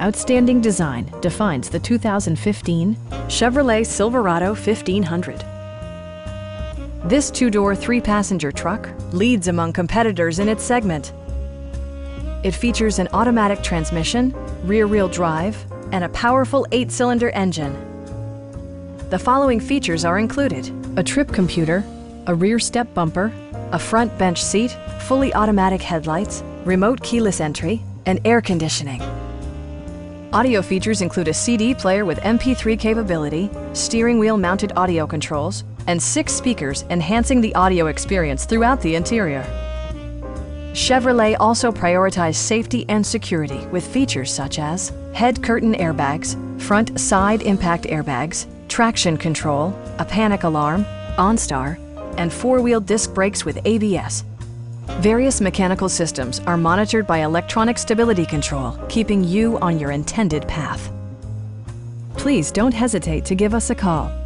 Outstanding design defines the 2015 Chevrolet Silverado 1500. This two-door, three-passenger truck leads among competitors in its segment. It features an automatic transmission, rear-wheel drive, and a powerful eight-cylinder engine. The following features are included. A trip computer, a rear step bumper, a front bench seat, fully automatic headlights, remote keyless entry, and air conditioning. Audio features include a CD player with MP3 capability, steering wheel mounted audio controls, and six speakers enhancing the audio experience throughout the interior. Chevrolet also prioritized safety and security with features such as head curtain airbags, front side impact airbags, traction control, a panic alarm, OnStar, and four-wheel disc brakes with ABS. Various mechanical systems are monitored by electronic stability control, keeping you on your intended path. Please don't hesitate to give us a call